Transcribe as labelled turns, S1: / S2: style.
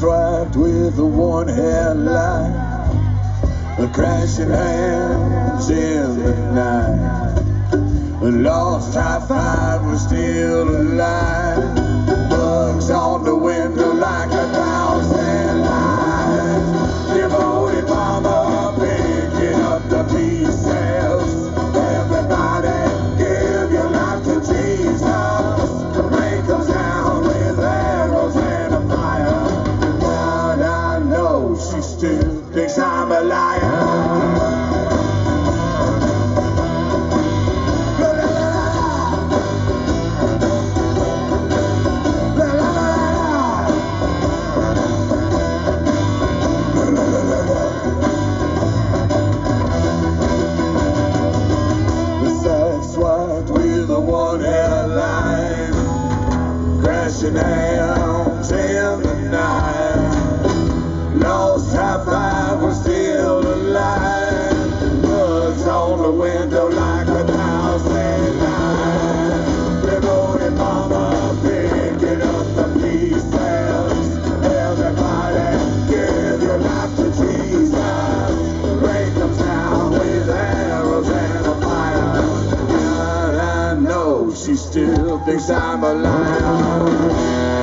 S1: thrived with a one-hand life, the crashing hands in the night. The lost high five was still alive, bugs on an. she still thinks I'm alive.